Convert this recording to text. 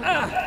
Yeah.